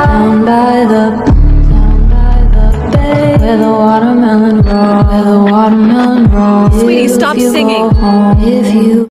by the down by the bay where the watermelon grows, where the watermelon grows. Sweetie, stop singing. If you